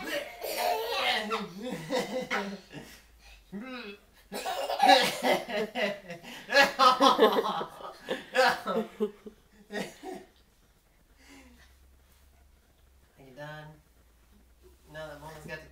Are you done? Now that Mama's got the